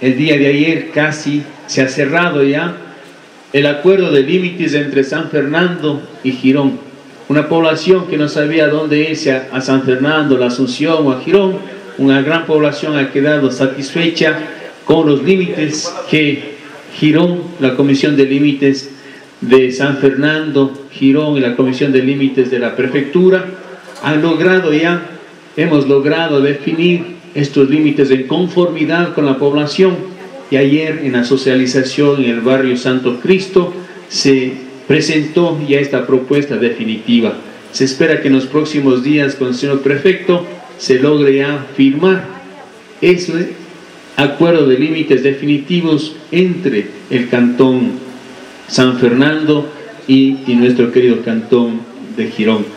el día de ayer casi se ha cerrado ya el acuerdo de límites entre San Fernando y Girón. Una población que no sabía dónde irse a, San Fernando, la Asunción o a Girón, una gran población ha quedado satisfecha con los límites que Girón, la Comisión de Límites de San Fernando, Girón y la Comisión de Límites de la Prefectura han logrado ya, hemos logrado definir estos límites en conformidad con la población y ayer en la socialización en el barrio Santo Cristo se presentó ya esta propuesta definitiva. Se espera que en los próximos días con el señor prefecto se logre ya firmar ese acuerdo de límites definitivos entre el cantón San Fernando y, y nuestro querido cantón de Girón.